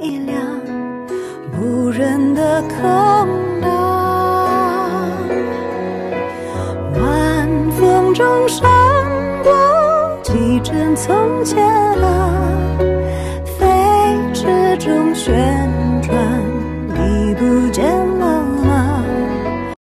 一辆无人的空荡。晚风中闪过几帧从前啊，飞驰中喧闹。